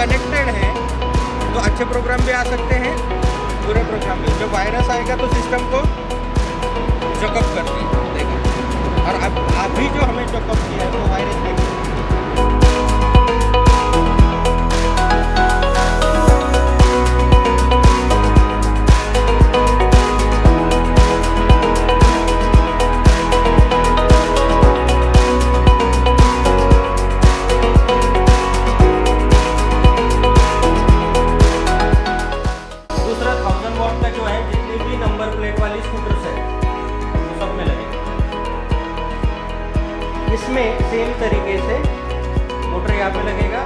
Connected हैं तो अच्छे प्रोग्राम भी आ सकते हैं, बुरे प्रोग्राम भी। जब वायरस आएगा तो सिस्टम को चेकअप कर देगा और अब, अभी जो हमें चेकअप किया है, वो इसमें सेम तरीके से मोटर यहाँ पे लगेगा।